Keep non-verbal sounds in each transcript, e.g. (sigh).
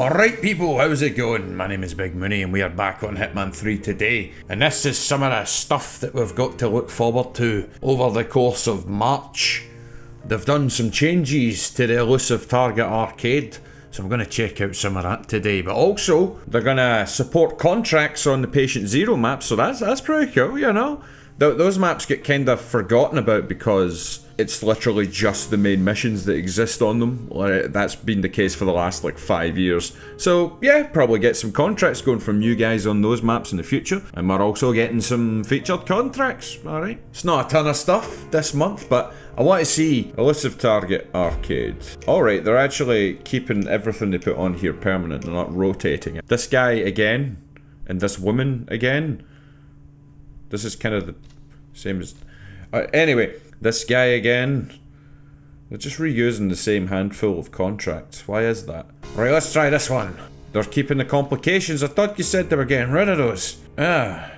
Alright people, how's it going? My name is Big Mooney and we are back on Hitman 3 today. And this is some of the stuff that we've got to look forward to over the course of March. They've done some changes to the Elusive Target arcade. So I'm going to check out some of that today. But also, they're going to support contracts on the Patient Zero map. So that's, that's pretty cool, you know? Th those maps get kind of forgotten about because it's literally just the main missions that exist on them. That's been the case for the last like five years. So yeah, probably get some contracts going from you guys on those maps in the future. And we're also getting some featured contracts, alright? It's not a ton of stuff this month, but I want to see Elusive Target Arcade. Alright, they're actually keeping everything they put on here permanent, they're not rotating it. This guy again, and this woman again. This is kind of the same as... Uh, anyway, this guy again. They're just reusing the same handful of contracts. Why is that? Right, let's try this one. They're keeping the complications. I thought you said they were getting rid of those. Ah.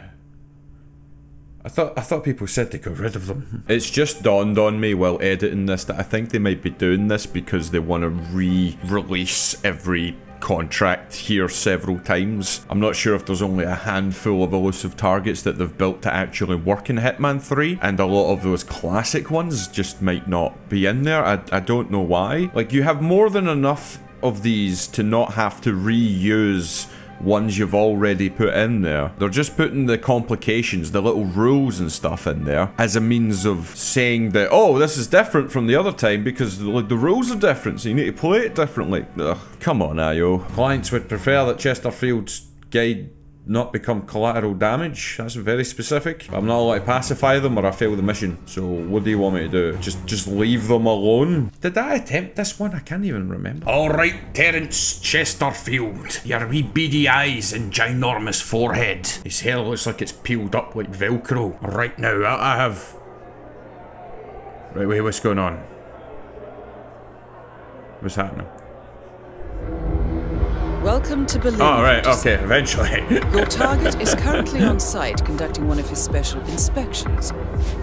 I thought I thought people said they got rid of them. (laughs) It's just dawned on me while editing this that I think they might be doing this because they want to re-release every contract here several times. I'm not sure if there's only a handful of elusive targets that they've built to actually work in Hitman 3, and a lot of those classic ones just might not be in there. I, I don't know why. Like, you have more than enough of these to not have to reuse ones you've already put in there. They're just putting the complications, the little rules and stuff in there as a means of saying that, oh, this is different from the other time because the, the rules are different, so you need to play it differently. Ugh, come on, IO. Clients would prefer that Chesterfield's guide not become collateral damage. That's very specific. I'm not allowed to pacify them or I fail the mission. So what do you want me to do? Just just leave them alone? Did I attempt this one? I can't even remember. Alright, Terence Chesterfield. Your wee beady eyes and ginormous forehead. His hair looks like it's peeled up like Velcro. Right now, I, have... Right, wait, what's going on? What's happening? Welcome to Berlin. Oh, right, okay, eventually. (laughs) Your target is currently on site conducting one of his special inspections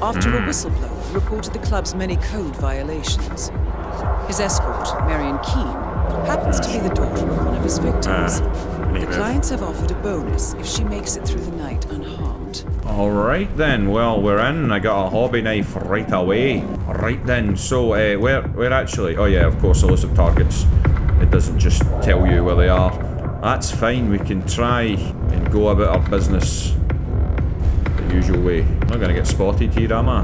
after a whistleblower reported the club's many code violations. His escort, Marion Keene, happens to be the daughter of one of his victims. the clients have offered a bonus if she makes it through the night unharmed. Alright then, well we're in. I got a hobby knife right away. Right then, so uh, where, where actually? Oh yeah, of course, elusive targets. It doesn't just tell you where they are. That's fine, we can try and go about our business the usual way. I'm not gonna get spotted here, am I?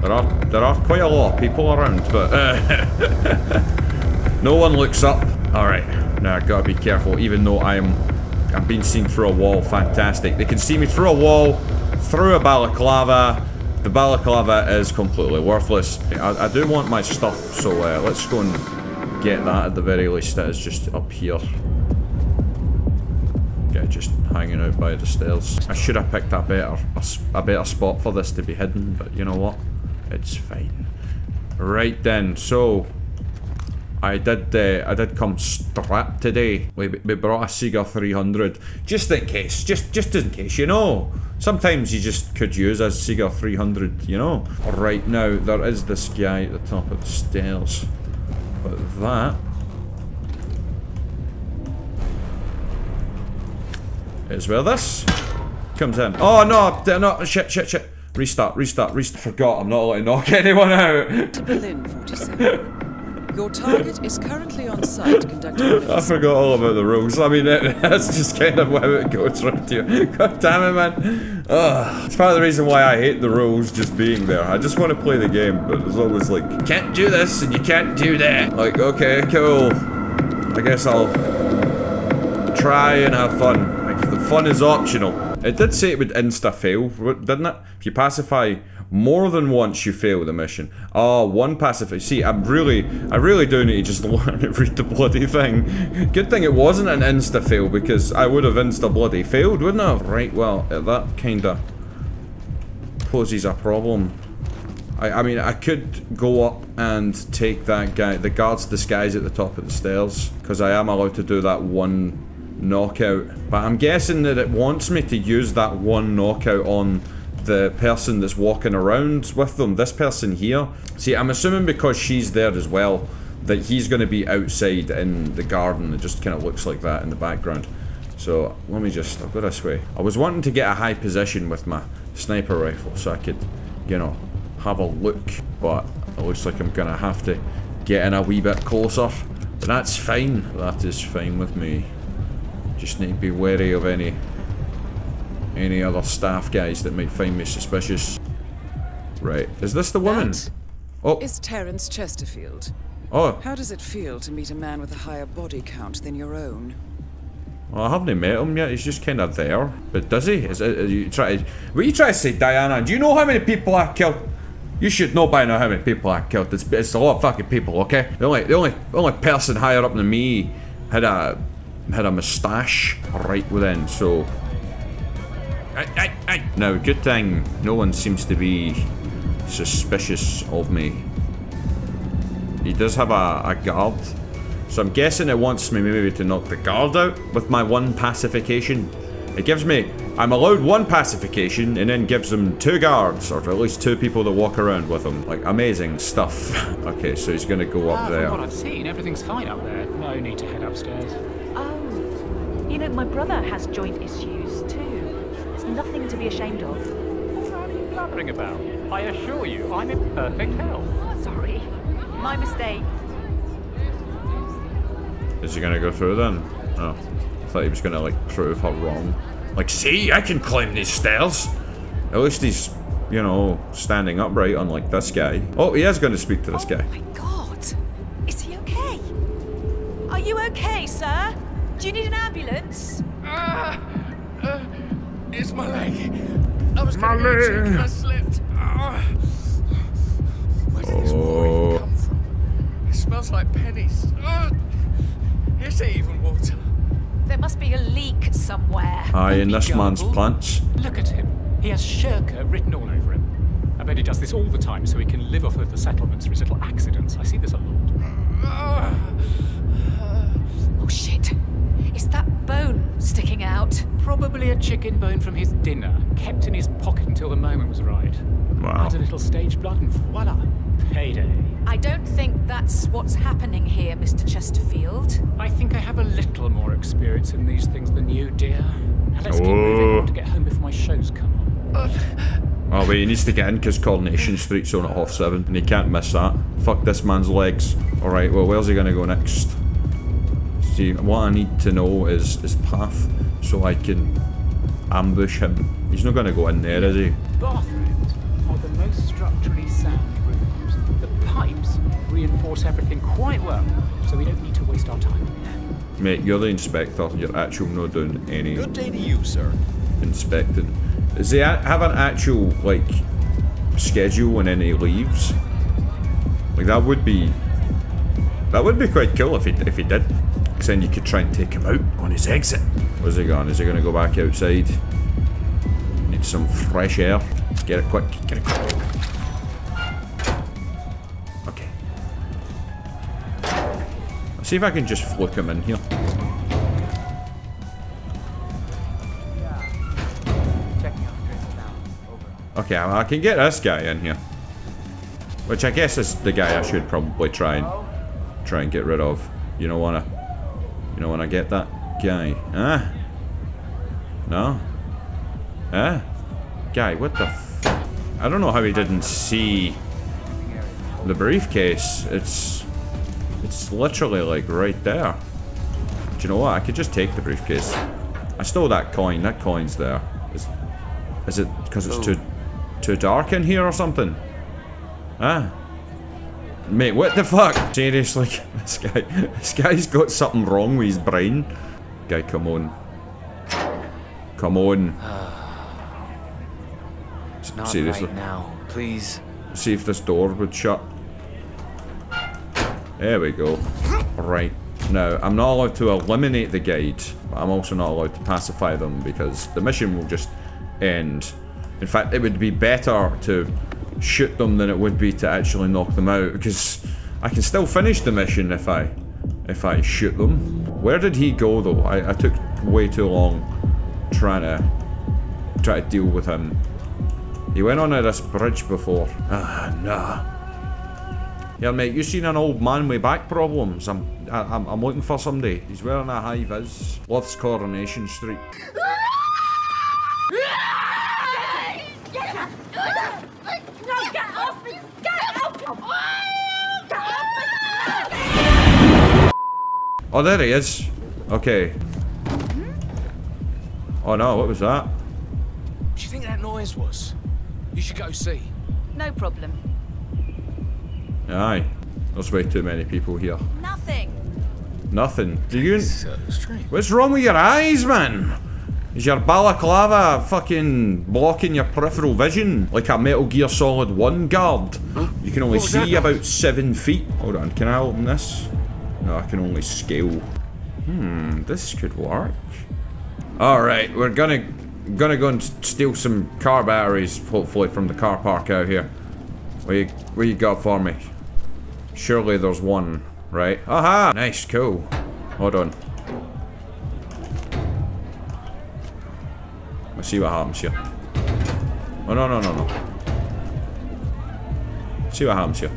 There are, there are quite a lot of people around, but uh, (laughs) no one looks up. Alright, now I gotta be careful, even though I'm I'm being seen through a wall. Fantastic. They can see me through a wall, through a balaclava. The balaclava is completely worthless. I, I do want my stuff, so uh, let's go and get that at the very least. That is just up here. Get just hanging out by the stairs. I should have picked a better a, better spot for this to be hidden, but you know what? It's fine. Right then, so I did uh, I did come strapped today. We, we brought a Sieger 300 just in case, just just in case, you know. Sometimes you just could use a Sieger 300, you know. Right now, there is this guy at the top of the stairs. But that... Is where this comes in. Oh no, no, shit, shit, shit. Restart, restart, restart. Forgot, I'm not to knock (laughs) anyone out. Berlin 47. Your target is currently on site conducting. (laughs) I forgot all about the rules. I mean, (laughs) that's just kind of how it goes (laughs) right here. God damn it, man. Ugh. It's part of the reason why I hate the rules just being there. I just want to play the game, but there's always like, can't do this and you can't do that. Like, okay, cool. I guess I'll try and have fun. Like, the fun is optional. It did say it would insta-fail, didn't it? If you pacify more than once you fail the mission. Oh, one pacify. See, I'm really, I really do need to just (laughs) learn to read the bloody thing. Good thing it wasn't an insta-fail, because I would have insta-bloody failed, wouldn't I? Right, well, that kinda poses a problem. I, I mean, I could go up and take that guy, the guard's disguise at the top of the stairs, because I am allowed to do that one knockout. But I'm guessing that it wants me to use that one knockout on the person that's walking around with them, this person here. See, I'm assuming because she's there as well, that he's going to be outside in the garden. It just kind of looks like that in the background. So let me just, I'll go this way. I was wanting to get a high position with my sniper rifle so I could, you know, have a look. But it looks like I'm going to have to get in a wee bit closer. But that's fine. That is fine with me. Just need to be wary of any any other staff guys that might find me suspicious. Right. Is this the woman? That Oh, is Terence Chesterfield. oh. How does it feel to meet a man with a higher body count than your own? Well, I haven't met him yet. He's just kind of there. But does he? Is it, are you try to? What you try to say, Diana? Do you know how many people I killed? You should know by now how many people I killed. It's, it's a lot of fucking people. Okay. The only the only only person higher up than me had a had a moustache right within. So. I, I, I. Now, good thing no one seems to be suspicious of me. He does have a, a guard. So I'm guessing it wants me maybe to knock the guard out with my one pacification. It gives me, I'm allowed one pacification and then gives them two guards, or at least two people that walk around with them. Like, amazing stuff. (laughs) okay, so he's gonna go up ah, from there. what I've seen, everything's fine up there. No need to head upstairs. Oh, you know, my brother has joint issues too. There's nothing to be ashamed of. What are you blabbering about? I assure you, I'm in perfect health. Oh, sorry, my mistake. Is he gonna go through then? Oh. I thought he was gonna, like, prove her wrong. Like, see, I can climb these stairs! At least he's, you know, standing upright, unlike this guy. Oh, he is gonna speak to this oh guy. My God, is he okay? Are you okay, sir? Do you need an ambulance? Ah! Uh, it's my leg. I was gonna go check and I slipped. Ah. Where did this Oh. water come from? It smells like pennies. Ah. Is it even water? There must be a leak somewhere. Aye, in this man's Gullible. plants. Look at him. He has Shirker written all over him. I bet he does this all the time so he can live off of the settlements for his little accidents. I see this a lot. Oh shit! Is that bone sticking out? Probably a chicken bone from his dinner, kept in his pocket until the moment was right. Wow. Add a little stage blood and voila, payday. I don't think that's what's happening here, Mr. Chesterfield. I think I have a little more experience in these things than you, dear. Now let's keep moving. Oh. I want to get home before my shows come on. Uh, oh wait, he needs to get in because Coronation Street's on at half seven, and he can't miss that. Fuck this man's legs. Alright, well where's he gonna go next? See, what I need to know is his path, so I can ambush him. He's not gonna go in there, is he? Bathrooms are the most structurally sound rooms. The pipes reinforce everything quite well, so we don't need to waste our time. Mate, you're the inspector, you're actual not doing any Good day to you, sir. inspecting. Does he have an actual, like, schedule when any leaves? Like, that would be... That would be quite cool if he, if he did. Because then you could try and take him out on his exit. Where's he gone? Is he going to go back outside? Need some fresh air. Get it quick. Get it quick. Okay. Let's see if I can just fluke him in here. Okay, I can get this guy in here. Which I guess is the guy I should probably try and try and get rid of. You don't wanna You don't wanna get that guy. Huh? No? Huh? Guy, what the f I don't know how he didn't see the briefcase. It's it's literally like right there. Do you know what? I could just take the briefcase. I stole that coin. That coin's there. Is, is it because it's oh. too too dark in here or something? Huh? Mate, what the fuck? Seriously, (laughs) this guy, this guy's got something wrong with his brain. Guy, come on. Come on. (sighs) Not Seriously. right now, please. See if this door would shut. There we go. Right. Now, I'm not allowed to eliminate the guide, but I'm also not allowed to pacify them because the mission will just end. In fact, it would be better to shoot them than it would be to actually knock them out because I can still finish the mission if I if I shoot them. Where did he go though? I, I took way too long trying to try to deal with him. He went on this bridge before. Ah, nah. Here, mate, you seen an old man with back problems? I'm, I, I'm, I'm looking for somebody. He's wearing a high vis. Loves Coronation Street. (laughs) Oh, there he is. Okay. Oh no, what was that? What do you think that noise was? You should go see. No problem. Aye. There's way too many people here. Nothing. Nothing. Do you... So uh, strange. What's wrong with your eyes, man? Is your balaclava fucking blocking your peripheral vision? Like a Metal Gear Solid 1 guard? You can only What was that see about 7 feet. Hold on, can I open this? No, I can only scale. Hmm, this could work. Alright, we're gonna gonna go and steal some car batteries, hopefully, from the car park out here. What you, what you got for me? Surely there's one, right? Aha! Nice, cool. Hold on. Let's see what happens here. Oh, no, no, no, no. See what happens here.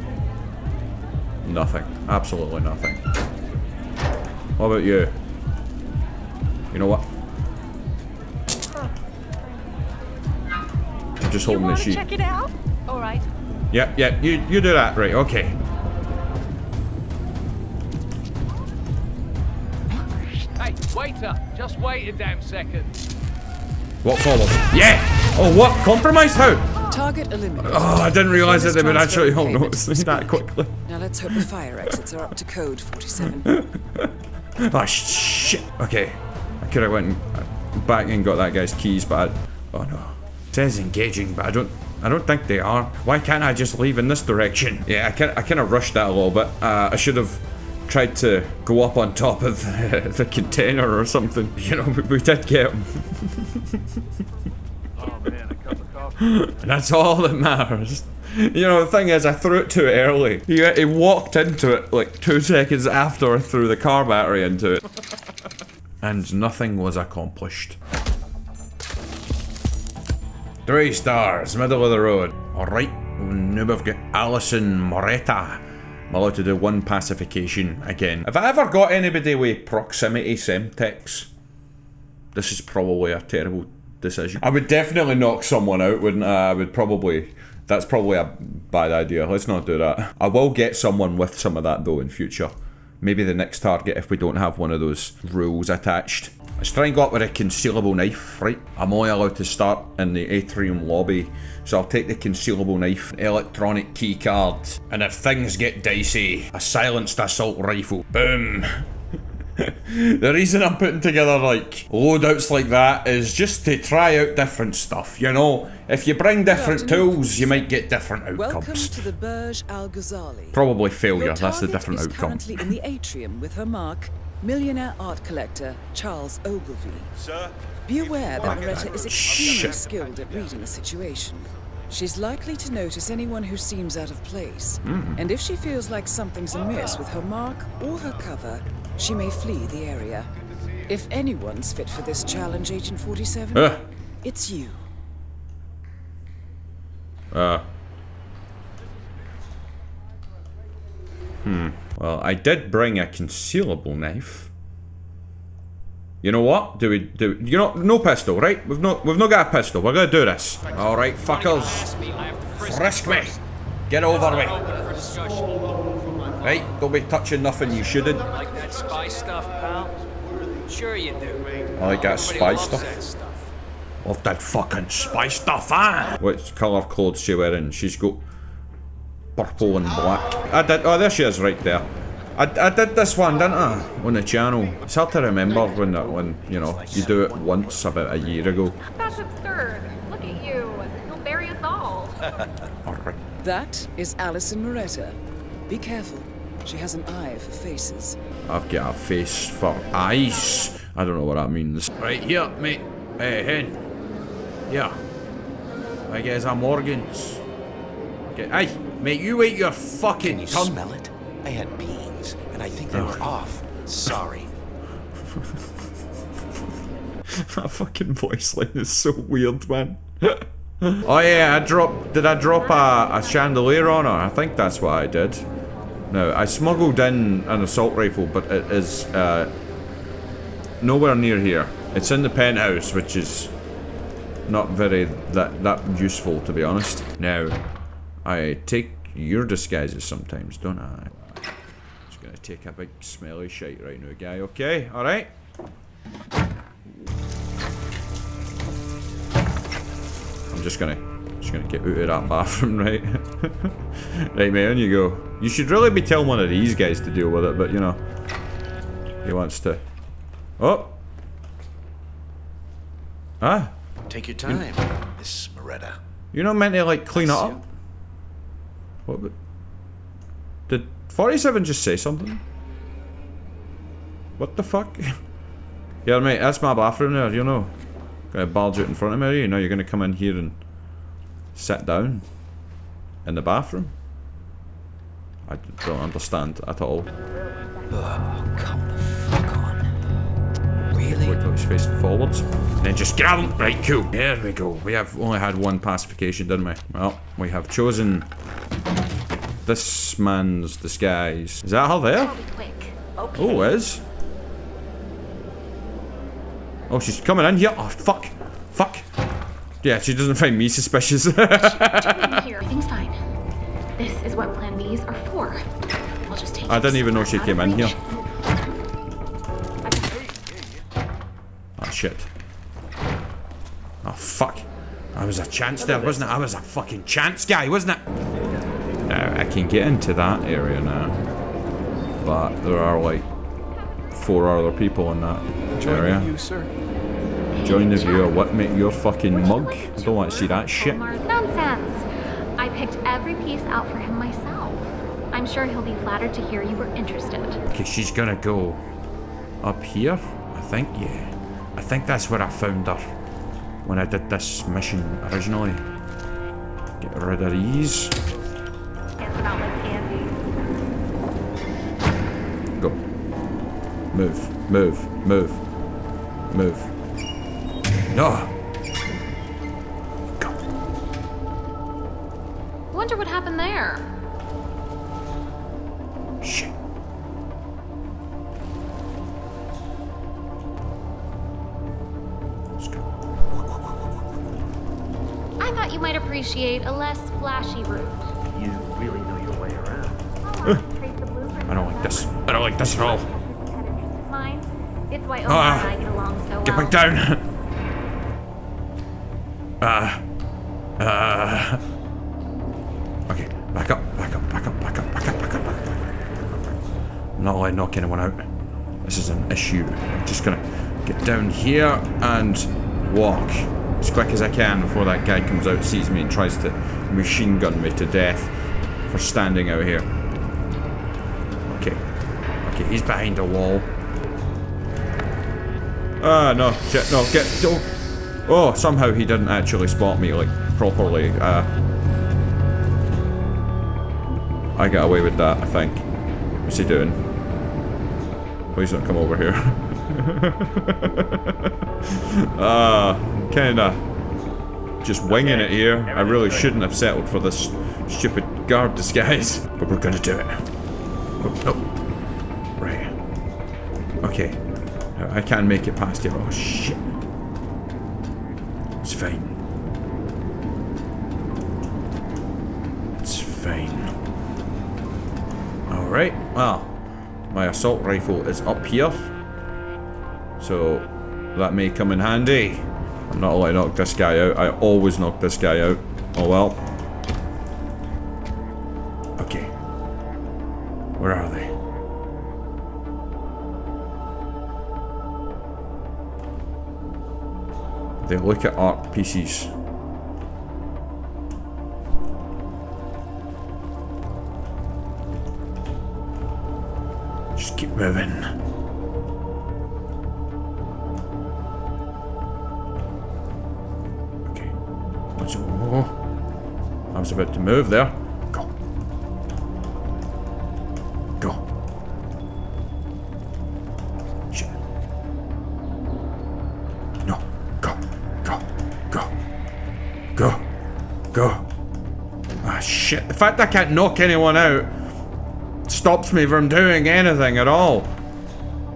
Nothing. Absolutely nothing. What about you? You know what? I'm just holding the sheet. check it out? All right. Yep, yep, you, you do that. Right, okay. Hey, waiter, just wait a damn second. What follows? Yeah! Oh, what? Compromise? How? Target eliminated. Oh, I didn't realise that they would actually all payment notice that quickly. Now let's hope the fire exits are up to code 47. (laughs) Oh, shit. Okay. I could have went back and got that guy's keys, but I, Oh, no. It says engaging, but I don't... I don't think they are. Why can't I just leave in this direction? Yeah, I kind I kind of rushed that a little bit. Uh, I should have tried to go up on top of the, (laughs) the container or something. (laughs) You know, we, we did get him. (laughs) and that's all that matters. You know, the thing is, I threw it too early. He, uh, he walked into it like two seconds after I threw the car battery into it. (laughs) and nothing was accomplished. Three stars, middle of the road. Alright, now we've got Alison Moretta. I'm allowed to do one pacification again. Have I ever got anybody with proximity semtex? This is probably a terrible decision. I would definitely knock someone out, wouldn't I? I would probably... That's probably a bad idea. Let's not do that. I will get someone with some of that though in future. Maybe the next target if we don't have one of those rules attached. Let's try and go up with a concealable knife, right? I'm only allowed to start in the atrium lobby, so I'll take the concealable knife, electronic key card, and if things get dicey, a silenced assault rifle. Boom! (laughs) the reason I'm putting together like loadouts like that is just to try out different stuff, you know? If you bring different tools, you might get different outcomes. Welcome outcomes. to the Burj Al Ghazali. Probably failure, Your that's the target different is outcome. currently in the (laughs) atrium with her mark, millionaire art collector Charles Ogilvy. Sir? Be aware that Loretta is extremely Shit. skilled at reading a situation. She's likely to notice anyone who seems out of place. Hmm. And if she feels like something's amiss with her mark or her cover, she may flee the area. If anyone's fit for this challenge, Agent 47, Ugh. it's you. Uh. Hmm. Well, I did bring a concealable knife. You know what? Do we do? You know, no pistol, right? We've not we've not got a pistol. We're gonna do this. All right, fuckers. Frisk me. Get over me. Right, don't be touching nothing you shouldn't. Like that spy stuff, pal? Sure you do. I like that spy stuff. that stuff. Of that fucking spy stuff, ah! What colour clothes she wearing? She's got purple and black. I did. Oh, there she is, right there. I, I did this one, didn't I? On the channel. It's hard to remember when that when you know you do it once about a year ago. That's absurd. Look at you. You'll bury us all. (laughs) Alright. That is Alison Moretta. Be careful. She has an eye for faces. I've got a face for eyes. I don't know what that means. Right here, mate. Hey, hen. Yeah. I guess I'm organs. Okay. Hey, mate, you ate your fucking Can you tongue. smell it? I had beans, and I think they were oh. off. Sorry. (laughs) That fucking voice line is so weird, man. (laughs) oh yeah, I dropped. Did I drop a, a chandelier on her? I think that's what I did. Now, I smuggled in an assault rifle, but it is uh, nowhere near here. It's in the penthouse, which is not very that that useful, to be honest. Now, I take your disguises sometimes, don't I? Just gonna take a big smelly shite right now, guy. Okay, all right. I'm just gonna just gonna get out of that bathroom, (laughs) right? right, man, you go. You should really be telling one of these guys to deal with it, but you know, he wants to. Oh. Ah. Take your time, Miss Moretta. You're not meant to like clean it up. What? The, did 47 just say something? What the fuck? (laughs) yeah, mate, that's my bathroom there. You know, gonna barge it in front of me. You know, you're gonna come in here and sit down in the bathroom. I don't understand at all. Oh, come the fuck on. Really? Wait till he's facing forwards. And then just grab him. Right, cool. There we go. We have only had one pacification, didn't we? Well, we have chosen this man's disguise. Is that her there? I'll be quick. Oh, is? Oh, she's coming in here. Oh, fuck. Fuck. Yeah, she doesn't find me suspicious. Here, (laughs) everything's fine. This is what Plan Bs are for. I'll just take. I didn't even know she came in here. reach. oh, shit. Oh, fuck. I was a chance there, wasn't it? I was a fucking chance guy, wasn't it? Now, I can get into that area now. But there are, like, four other people in that area. You, sir. Join the viewer. What, mate? Your fucking mug? I don't want to see that shit. Nonsense. I picked every piece out for him myself. I'm sure he'll be flattered to hear you were interested. Okay, she's gonna go up here, I think, yeah. I think that's where I found her when I did this mission originally. Get rid of these. It's not like candy. Go. Move, move, move, move. No! Go. I Wonder what happened there. Shit. Let's go. I thought you might appreciate a less flashy route. You really know your way around. (laughs) I don't like this. I don't like this at all. It's why Omar Ah. and I get along so Get back down! (laughs) Uh. Uh. Okay, back up, back up, back up, back up, back up, back up, back up. I'm not allowed knock anyone out. This is an issue. I'm just gonna get down here and walk as quick as I can before that guy comes out, sees me, and tries to machine gun me to death for standing out here. Okay. Okay, he's behind a wall. Ah, no, shit, no, get, oh, oh, somehow he didn't actually spot me, like, properly, uh, I got away with that, I think. What's he doing? Please don't come over here. (laughs) Ah, kinda just winging it here. I really shouldn't have settled for this stupid guard disguise, (laughs) but we're gonna do it. Oh, oh. Right. Okay. I can't make it past here. Oh shit. It's fine. It's fine. Alright, well, my assault rifle is up here. So, that may come in handy. I'm not allowed to knock this guy out. I always knock this guy out. Oh well. Look at art pieces. Just keep moving. Okay. What's. I was about to move there. Fact I can't knock anyone out. Stops me from doing anything at all.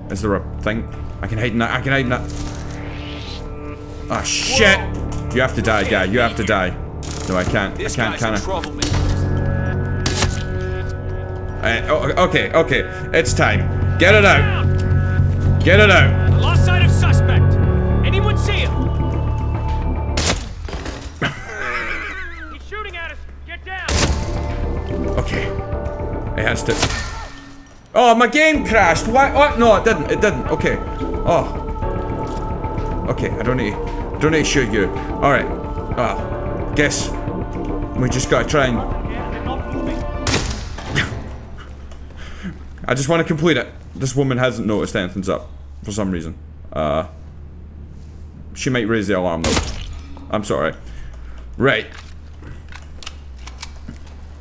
Is there a thing? I can hide in that. I can hide in that. Ah, shit! You have to die, guy. You have to die. No, I can't. I can't, can I? Oh, okay, okay. It's time. Get it out. Get it out. It. Oh, my game crashed. Why? What? No, it didn't. It didn't. Okay. Oh. Okay, I don't need. Don't need to shoot you. All right. Ah. guess we just gotta try and. (laughs) I just want to complete it. This woman hasn't noticed anything's up for some reason. Uh. She might raise the alarm though. I'm sorry. Right.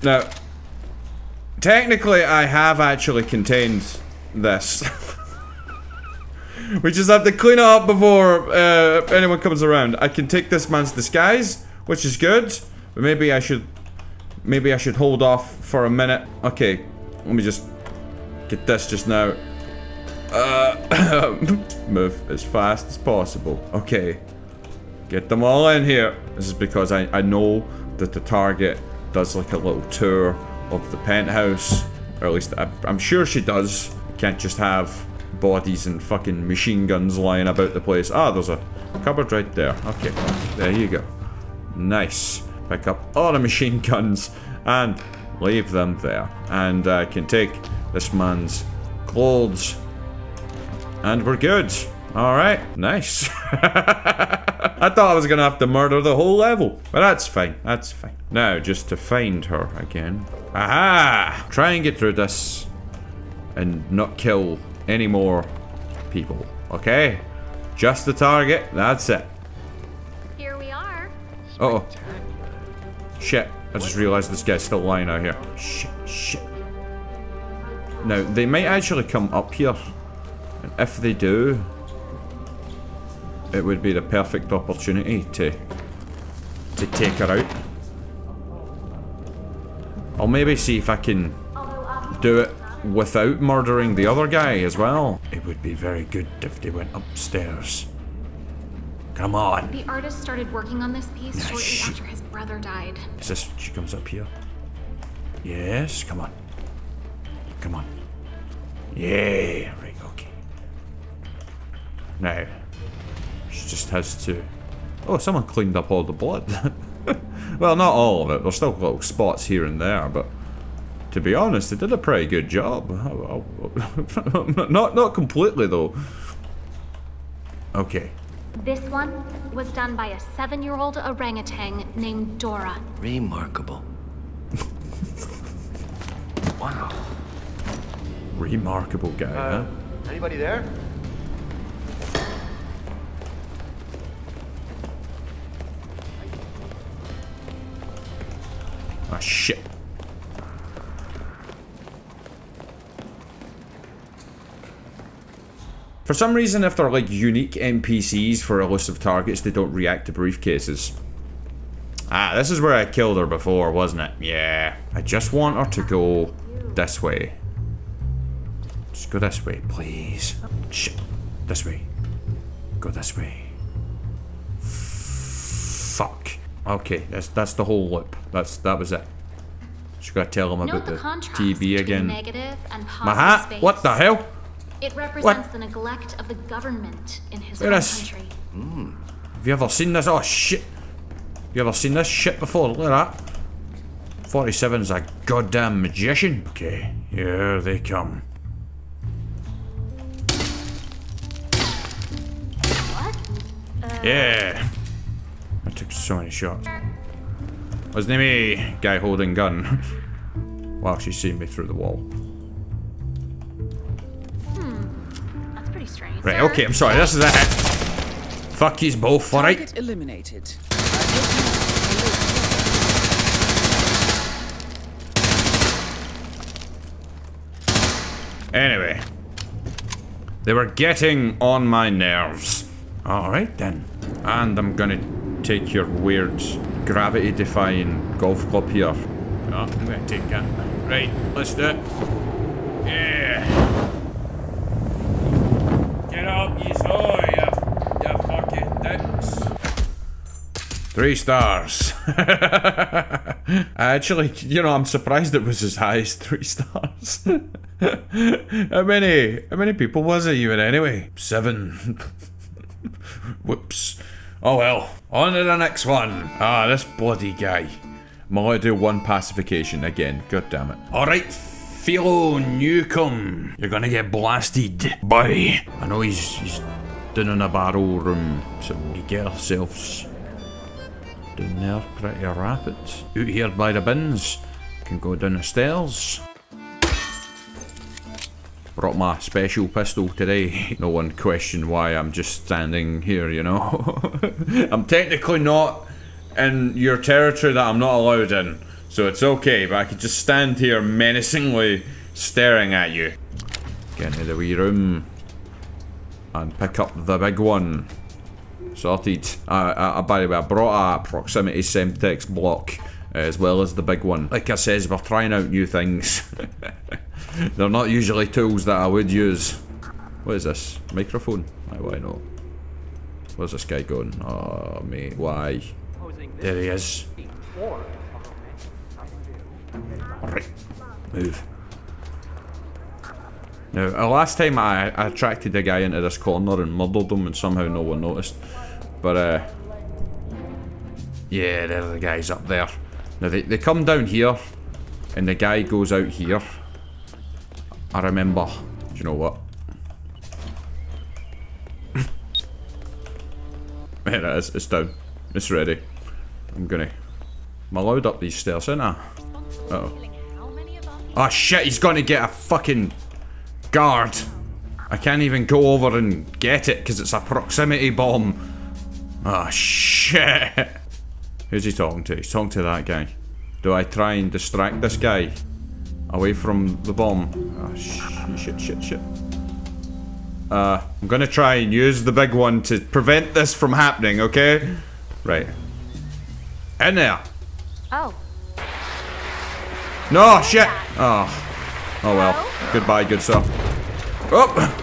Now, technically, I have actually contained this. (laughs) we just have to clean it up before uh, anyone comes around. I can take this man's disguise, which is good. But maybe I should... Maybe I should hold off for a minute. Okay, let me just get this just now. Uh, (coughs) move as fast as possible. Okay. Get them all in here. This is because I, I know that the target does like a little tour of the penthouse. Or at least I, I'm sure she does. Can't just have bodies and fucking machine guns lying about the place. Ah, there's a cupboard right there. Okay, there you go. Nice. Pick up all the machine guns and leave them there. And I uh, can take this man's clothes. And we're good. Alright, nice. (laughs) I thought I was gonna have to murder the whole level. But that's fine, that's fine. Now, just to find her again. Aha! Try and get through this. And not kill any more people. Okay? Just the target, that's it. Here we are. Uh oh. Shit. I just realized this guy's still lying out here. Shit, shit. Now, they might actually come up here. And if they do, it would be the perfect opportunity to to take her out. I'll maybe see if I can do it without murdering the other guy as well. It would be very good if they went upstairs. Come on. The artist started working on this piece shortly after his brother died. Is this she comes up here? Yes, come on. Come on. Yeah, right, okay. Now, just has to... Oh, someone cleaned up all the blood. (laughs) well, not all of it. There's still little spots here and there, but to be honest, they did a pretty good job. (laughs) Oh, (laughs) not, not completely, though. Okay. This one was done by a seven-year-old orangutan named Dora. Remarkable. wow. Remarkable guy, uh, huh? Anybody there? Ah, shit. For some reason, if they're like unique NPCs for elusive targets, they don't react to briefcases. Ah, this is where I killed her before, wasn't it? Yeah. I just want her to go this way. Just go this way, please. Shit. This way. Go this way. Fuck. Okay, that's that's the whole loop. That's that was it. Just gotta tell him Note about the the TV again. negative and My hat? space. What the hell? It represents the neglect of the government in his Look at own this. country. Mm. Have you ever seen this? Oh shit! You ever seen this shit before? Look at that. 47's a goddamn magician. Okay, here they come. Uh, yeah. I took so many shots. Wasn't it me, guy holding gun? (laughs) While she's seen me through the wall. Hmm, that's pretty strange. Right, okay, I'm sorry, this is it. Fuck yous both, alright? Target eliminated. Anyway. They were getting on my nerves. Alright then. And I'm gonna take your weird gravity defying golf club here. Oh, I'm gonna take that. Right, let's do it. Yeah. Get up, you saw, you, you fucking dicks. Three stars. (laughs) Actually, you know, I'm surprised it was as high as three stars. (laughs) how many? How many people was it even anyway? Seven. (laughs) Whoops. Oh well. On to the next one. Ah, this bloody guy. I'm to do one pacification again. God damn it. Alright, Philo Newcomb. You're gonna get blasted. Bye. I know he's he's down in a barrel room, so we get ourselves down there pretty rapid. Out here by the bins. Can go down the stairs. Brought my special pistol today. (laughs) No one question why I'm just standing here, you know. (laughs) I'm technically not in your territory that I'm not allowed in. So it's okay, but I could just stand here menacingly staring at you. Get into the wee room. And pick up the big one. Sorted. Uh, uh, by the way, I brought a proximity semtex block as well as the big one. Like I says, we're trying out new things. (laughs) They're not usually tools that I would use. What is this? Microphone? Why not? Where's this guy going? Oh, mate, why? There he is. Alright, move. Now, last time I, I attracted a guy into this corner and murdered him and somehow no one noticed. But, uh... Yeah, there are the guys up there. Now, they, they come down here, and the guy goes out here. I remember. Do you know what? there it is. It's down. It's ready. I'm gonna... I'm allowed up these stairs, ain't I? Uh oh. Oh shit, he's gonna get a fucking guard. I can't even go over and get it because it's a proximity bomb. Oh shit. (laughs) Who's he talking to? He's talking to that guy. Do I try and distract this guy? Away from the bomb. Oh sh shit, shit, shit. Uh, I'm gonna try and use the big one to prevent this from happening, okay? Right. In there. Oh. No, shit! Oh. Oh well. Goodbye, good sir. Oh!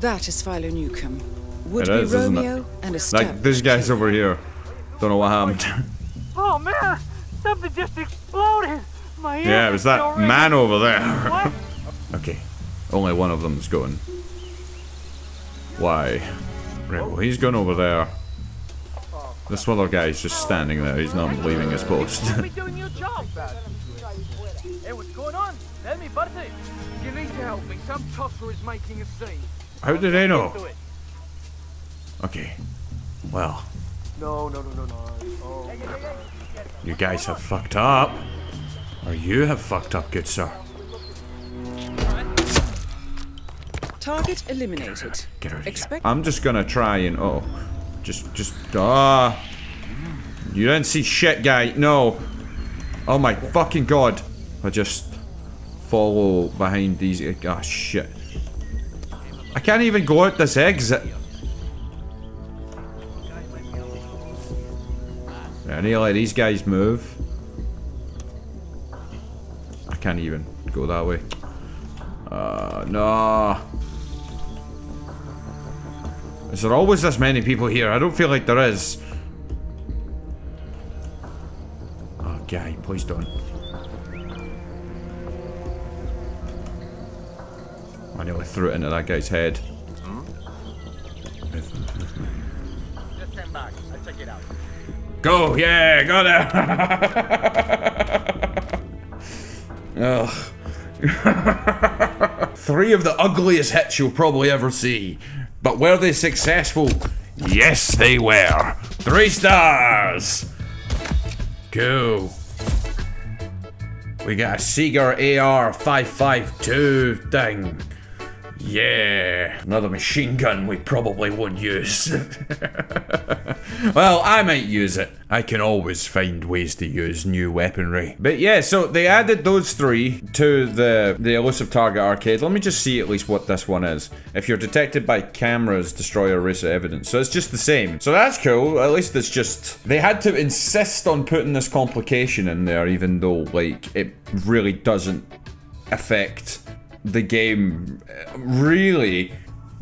That is Philo Newcomb. Would It be is, isn't it? Romeo and a stab. Like, this guy's over here. Don't know what happened. Something just exploded. My ear yeah, it was that already- man over there. What? (laughs) okay. Only one of them's going. Why? Right, well, he's gone over there. This other guy's just standing there. He's not leaving his post. (laughs) Doing your job. Hey, what's going on? Tell me, buddy. You need to help me. Some tosser is making a scene. How did they know? Okay. Well, No, no, no, no, no. Oh. You guys have fucked up. Or you have fucked up, good sir. Target eliminated. Get out of here. Expect I'm just gonna try and oh, just just ah. you didn't see shit, guy. No. Oh my fucking god! I just follow behind these. Ah shit. I can't even go out this exit. I need to let these guys move. I can't even go that way. Uh, no. Is there always this many people here? I don't feel like there is. Oh, guy, please don't. I nearly threw it into that guy's head. Just stand back. I'll check it out. Go, yeah, go there. (laughs) Ugh. (laughs) Three of the ugliest hits you'll probably ever see. But were they successful? Yes, they were. Three stars. Cool. We got a Sieger AR 552 thing. Yeah, another machine gun we probably won't use. (laughs) well, I might use it. I can always find ways to use new weaponry. But yeah, so they added those three to the, the Elusive Target arcade. Let me just see at least what this one is. If you're detected by cameras, destroy or erase evidence. So it's just the same. So that's cool. At least it's just... They had to insist on putting this complication in there, even though, like, it really doesn't affect the game uh, really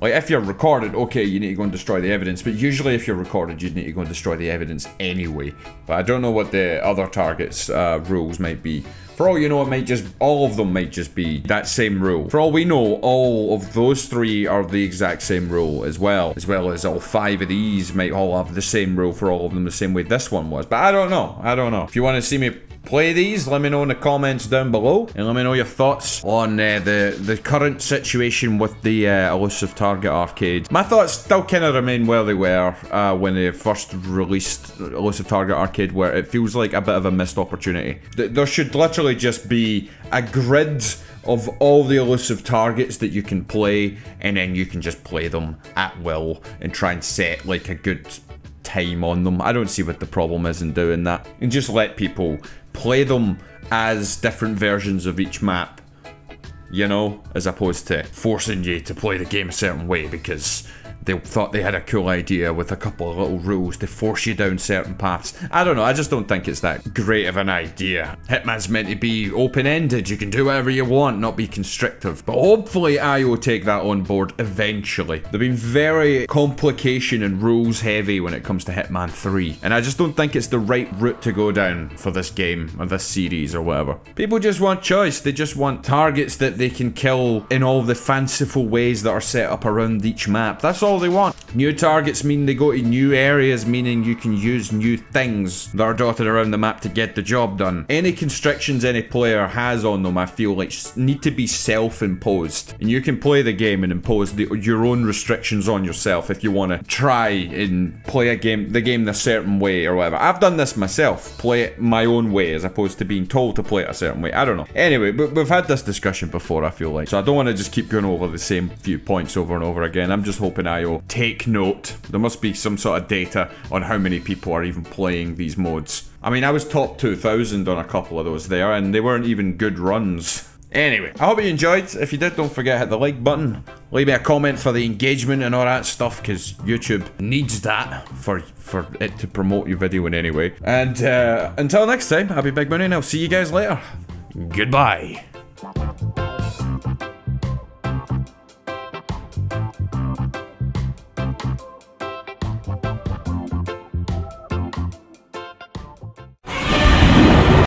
like if you're recorded okay you need to go and destroy the evidence but usually if you're recorded you need to go and destroy the evidence anyway. But i don't know what the other targets uh, rules might be. For all you know it might just all of them might just be that same rule. For all we know all of those three are the exact same rule as well as well as all five of these might all have the same rule for all of them the same way this one was. But i don't know. I don't know. If you want to see me play these, let me know in the comments down below. And let me know your thoughts on uh, the, the current situation with the uh, Elusive Target Arcade. My thoughts still kind of remain where they were uh, when they first released Elusive Target Arcade, where it feels like a bit of a missed opportunity. There should literally just be a grid of all the elusive targets that you can play and then you can just play them at will and try and set like a good time on them. I don't see what the problem is in doing that. And just let people play them as different versions of each map. You know, as opposed to forcing you to play the game a certain way because they thought they had a cool idea with a couple of little rules to force you down certain paths. I don't know, I just don't think it's that great of an idea. Hitman's meant to be open-ended, you can do whatever you want, not be constrictive. But hopefully IO will take that on board eventually. They've been very complication and rules heavy when it comes to Hitman 3. And I just don't think it's the right route to go down for this game, or this series, or whatever. People just want choice, they just want targets that they can kill in all the fanciful ways that are set up around each map. That's all all they want. New targets mean they go to new areas, meaning you can use new things that are dotted around the map to get the job done. Any constrictions any player has on them, I feel like, need to be self-imposed. And you can play the game and impose the, your own restrictions on yourself if you want to try and play a game, the game a certain way or whatever. I've done this myself, play it my own way as opposed to being told to play it a certain way. I don't know. Anyway, we've had this discussion before, I feel like. So I don't want to just keep going over the same few points over and over again. I'm just hoping I take note. There must be some sort of data on how many people are even playing these modes. I mean, I was top 2,000 on a couple of those there, and they weren't even good runs. Anyway, I hope you enjoyed. If you did, don't forget hit the like button. Leave me a comment for the engagement and all that stuff, because YouTube needs that for for it to promote your video in any way. And uh, until next time, be Big Mooney, and I'll see you guys later. Goodbye.